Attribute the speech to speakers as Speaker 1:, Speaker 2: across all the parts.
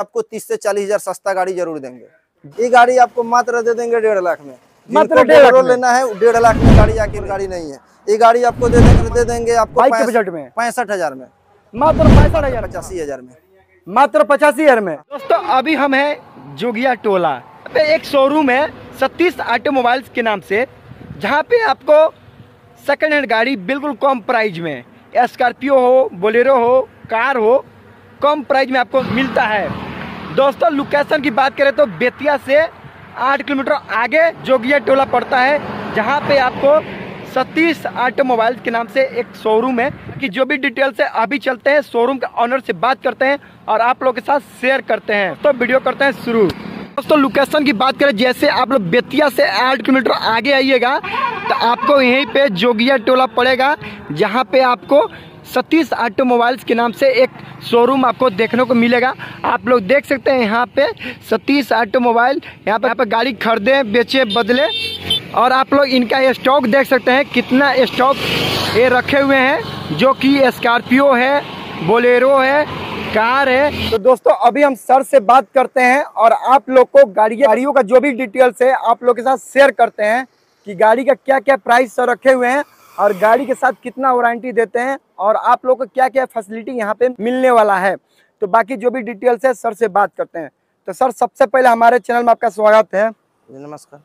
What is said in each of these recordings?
Speaker 1: आपको तीस से चालीस हज़ार सस्ता गाड़ी ज़रूर देंगे। ये गाड़ी आपको मात्र दे देंगे डेढ़ लाख में।
Speaker 2: मात्र डेढ़ लाख
Speaker 1: लेना है डेढ़ लाख में गाड़ी आखिर गाड़ी नहीं है। ये गाड़ी आपको दे देंगे दे देंगे आपको
Speaker 2: बजट में?
Speaker 1: पैंसठ हज़ार में।
Speaker 2: मात्र पैंसठ हज़ार।
Speaker 1: पचासी हज़ार में।
Speaker 2: मात्र पचासी हज़ार में? दोस्तों अभी हम है जोगिया टोला। पे एक शोरूम है सतीश ऑटोमोबाइल्स के नाम से जहाँ पे आपको सेकंड हैंड गाड़ी बिल्कुल कम प्राइस में स्कॉर्पियो हो बोलेरो हो कार हो कम प्राइस में आपको मिलता है। दोस्तों लोकेशन की बात करें तो बेतिया से आठ किलोमीटर आगे जोगिया टोला पड़ता है, जहाँ पे आपको सतीश ऑटोमोबाइल्स के नाम से एक शोरूम है कि जो भी डिटेल से अभी चलते हैं शोरूम के ऑनर से बात करते हैं और आप लोग के साथ शेयर करते हैं। तो वीडियो करते हैं शुरू। दोस्तों लोकेशन की बात करें, जैसे आप लोग बेतिया से आठ किलोमीटर आगे आइएगा तो आपको यहीं पे जोगिया टोला पड़ेगा, जहाँ पे आपको सतीश ऑटोमोबाइल्स के नाम से एक शोरूम आपको देखने को मिलेगा। आप लोग देख सकते हैं यहाँ पे सतीश ऑटोमोबाइल, यहाँ पे यहाँ पे गाड़ी खरीदे, बेचे, बदले। और आप लोग इनका स्टॉक देख सकते हैं, कितना स्टॉक ये रखे हुए हैं, जो कि स्कॉर्पियो है बोलेरो है, कार है। तो दोस्तों, अभी हम सर से बात करते हैं और आप लोग को गाड़ी, गाड़ियों का जो भी डिटेल्स है, आप लोग के साथ शेयर करते हैं कि गाड़ी का क्या क्या प्राइस सर रखे हुए हैं। और गाड़ी के साथ कितना वारंटी देते हैं और आप लोग को क्या क्या फैसिलिटी यहाँ पे मिलने वाला है। तो बाकी जो भी डिटेल्स है सर से बात करते हैं। तो सर सबसे पहले हमारे चैनल में आपका स्वागत है।
Speaker 1: नमस्कार।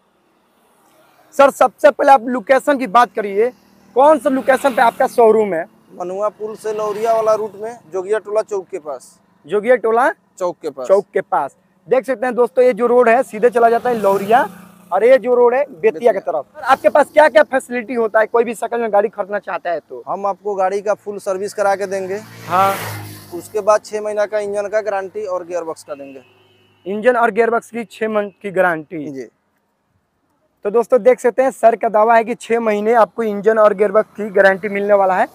Speaker 2: सर सबसे पहले आप लोकेशन की बात करिए। कौन सा लोकेशन पे आपका शोरूम है?
Speaker 1: मनुआ पुल से लौरिया वाला रूट में जोगिया टोला चौक के पास।
Speaker 2: जोगिया टोला
Speaker 1: चौक के पास।
Speaker 2: चौक के पास। देख सकते हैं दोस्तों ये जो रोड है सीधे चला जाता है लौरिया और ये जो रोड है बेतिया की तरफ़। आपके पास क्या क्या फैसिलिटी होता है? कोई भी सकल में गाड़ी खरीदना चाहता है तो।
Speaker 1: हम आपको गाड़ी का फुल सर्विस करा के देंगे।
Speaker 2: हाँ।
Speaker 1: उसके बाद छह महीना का इंजन का गारंटी और गियर बॉक्स का देंगे।
Speaker 2: इंजन और गियरबॉक्स की छह मंथ की गारंटी
Speaker 1: जी।
Speaker 2: तो दोस्तों देख सकते हैं सर का दावा है कि छह महीने आपको इंजन और गियरबॉक्स की गारंटी मिलने वाला है।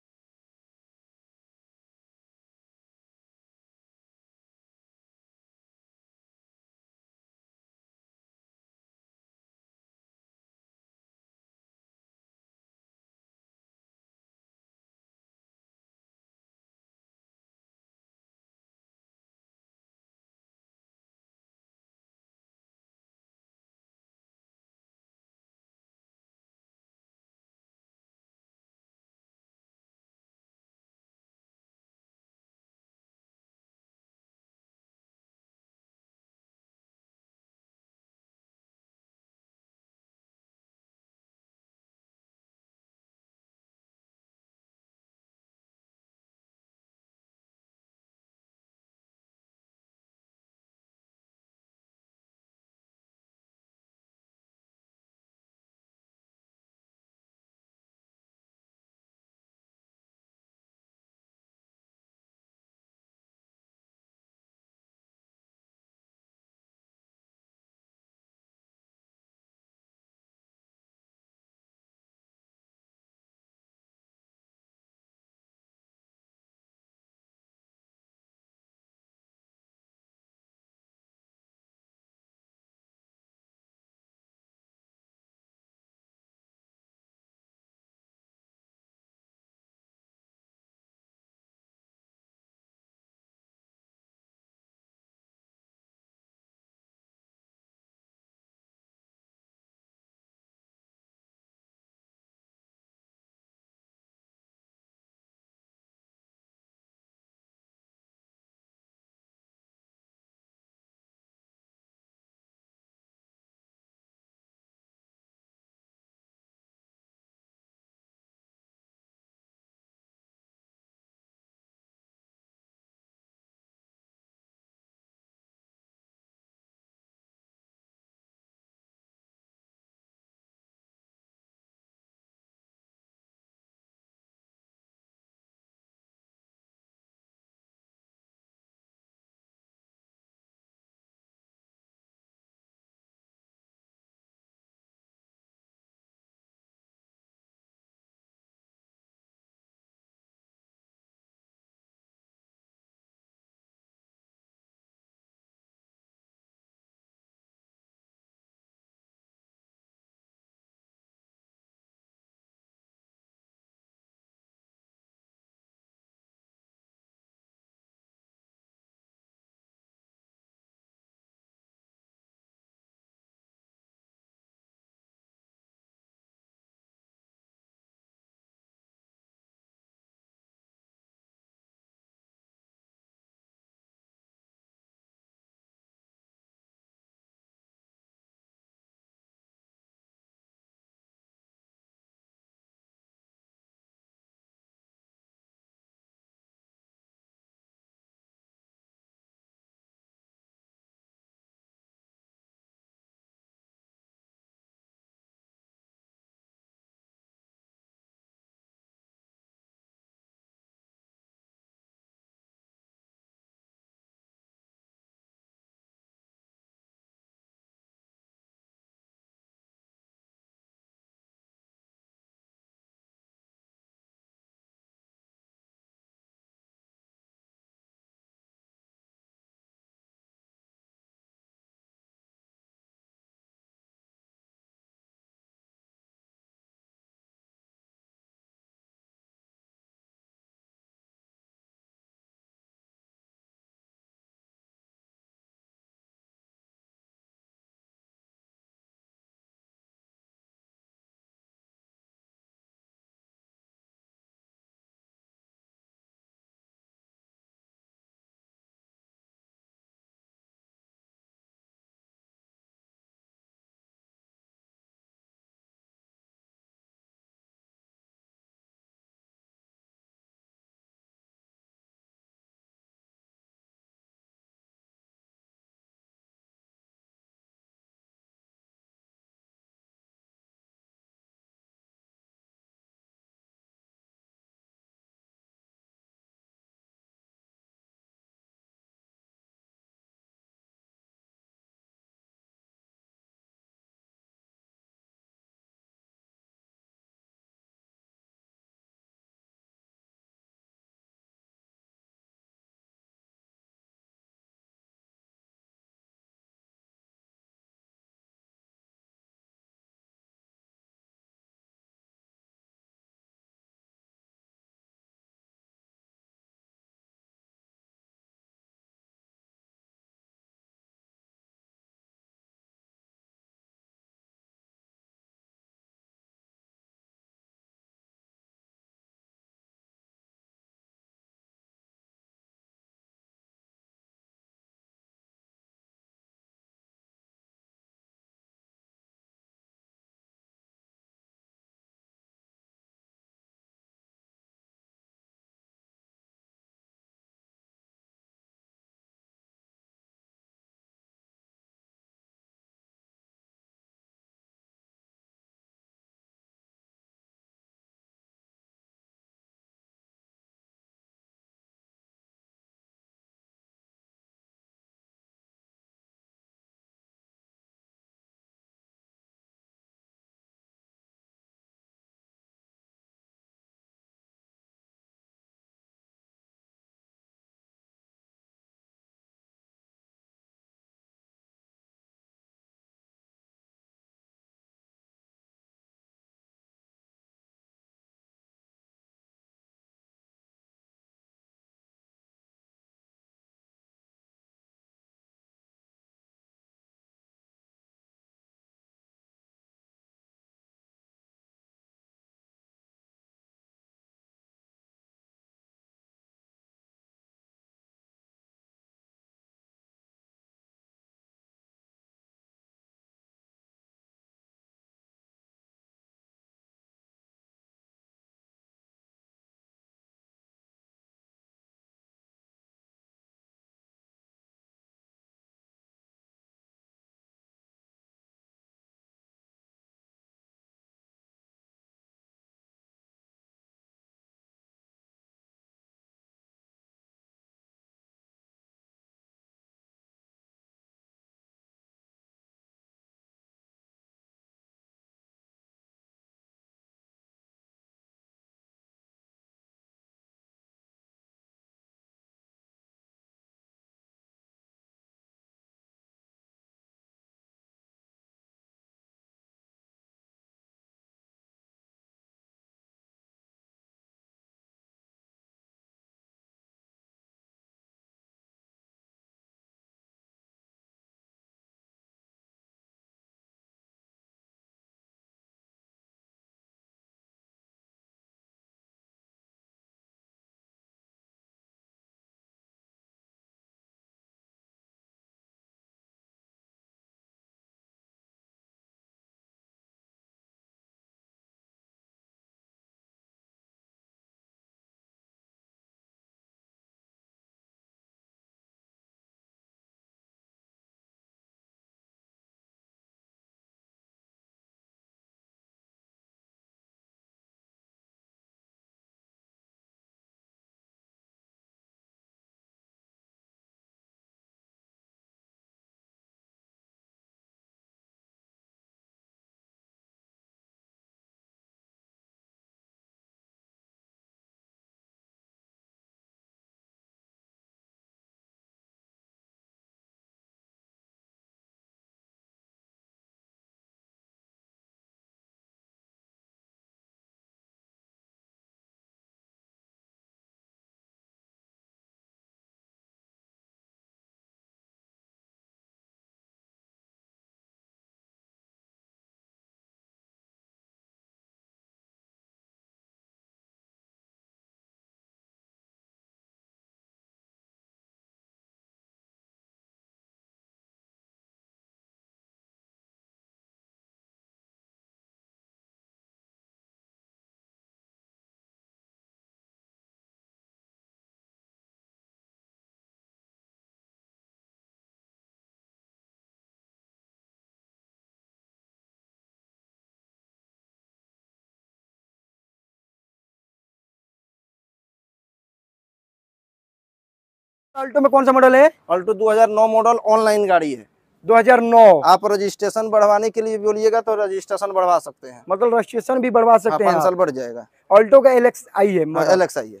Speaker 2: अल्टो में कौन सा मॉडल है?
Speaker 1: अल्टो 2009 मॉडल ऑनलाइन गाड़ी है।
Speaker 2: 2009
Speaker 1: आप रजिस्ट्रेशन बढ़वाने के लिए बोलिएगा तो रजिस्ट्रेशन बढ़वा सकते हैं।
Speaker 2: मतलब रजिस्ट्रेशन भी बढ़वा सकते हैं
Speaker 1: हाँ, साल बढ़ जाएगा।
Speaker 2: अल्टो का एलेक्स आई है
Speaker 1: हाँ, एलेक्स आई है।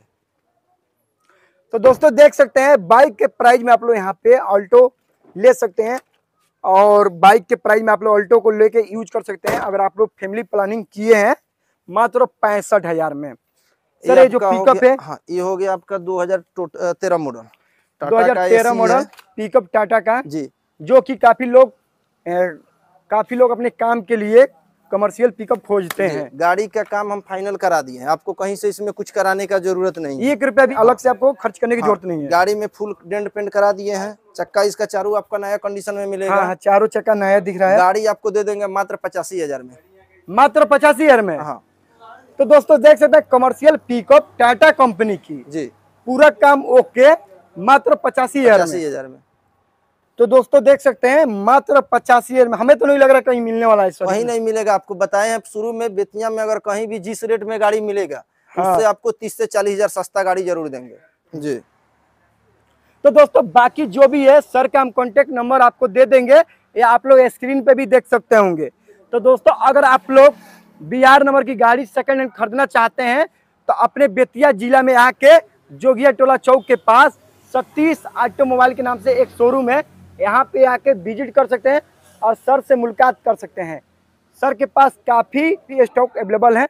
Speaker 2: तो दोस्तों देख सकते हैं बाइक के प्राइस में आप लोग यहाँ पे अल्टो ले सकते हैं और बाइक के प्राइस में आप लोग अल्टो को लेके यूज़ कर सकते हैं। अगर आप लोग फैमिली प्लानिंग किए हैं मात्र पैंसठ हज़ार में। सर ये जो पिकअप है
Speaker 1: हाँ ये हो गया आपका
Speaker 2: दो हज़ार तेरह मॉडल
Speaker 1: 2013 मॉडल
Speaker 2: पिकअप टाटा का
Speaker 1: जी।
Speaker 2: जो कि काफ़ी लोग काफ़ी लोग अपने काम के लिए कमर्शियल पिकअप खोजते हैं।
Speaker 1: गाड़ी का काम हम फाइनल करा दिए हैं। आपको कहीं से इसमें कुछ कराने का ज़रूरत नहीं
Speaker 2: एक रुपया भी अलग से आपको खर्च करने की
Speaker 1: हाँ,
Speaker 2: ज़रूरत नहीं है।
Speaker 1: गाड़ी में फुल डेंट पेंट करा दिए हैं। चक्का इसका चारों आपका नया कंडीशन में मिलेगा।
Speaker 2: हाँ, हाँ, चारों चक्का नया दिख रहा है।
Speaker 1: गाड़ी आपको दे देंगे मात्र पचासी हज़ार में।
Speaker 2: मात्र पचासी हज़ार में?
Speaker 1: हाँ।
Speaker 2: तो दोस्तों देख सकते हैं कमर्शियल पिकअप टाटा कंपनी की।
Speaker 1: जी।
Speaker 2: पूरा काम ओके मात्र पचासी हज़ार
Speaker 1: पचासी
Speaker 2: में।
Speaker 1: हज़ार में।
Speaker 2: तो दोस्तों देख सकते हैं मात्र पचासी हज़ार में। हमें तो नहीं लग रहा कहीं मिलने वाला है
Speaker 1: कहीं नहीं मिलेगा। आपको बताए हैं शुरू में बेतिया में अगर कहीं भी जिस रेट में गाड़ी मिलेगा
Speaker 2: हाँ।
Speaker 1: उससे आपको तीस से चालीस हज़ार सस्ता गाड़ी ज़रूर देंगे। जी।
Speaker 2: तो दोस्तों बाकी जो भी है सर का हम कॉन्टेक्ट नंबर आपको दे देंगे। या आप लोग स्क्रीन पे भी देख सकते होंगे। तो दोस्तों अगर आप लोग बिहार नंबर की गाड़ी सेकेंड हैंड खरीदना चाहते हैं तो अपने बेतिया जिला में आके जोगिया टोला चौक के पास सतीश ऑटोमोबाइल के नाम से एक शोरूम है। यहाँ पे आके विज़िट कर सकते हैं और सर से मुलाकात कर सकते हैं। सर के पास काफ़ी स्टॉक अवेलेबल है।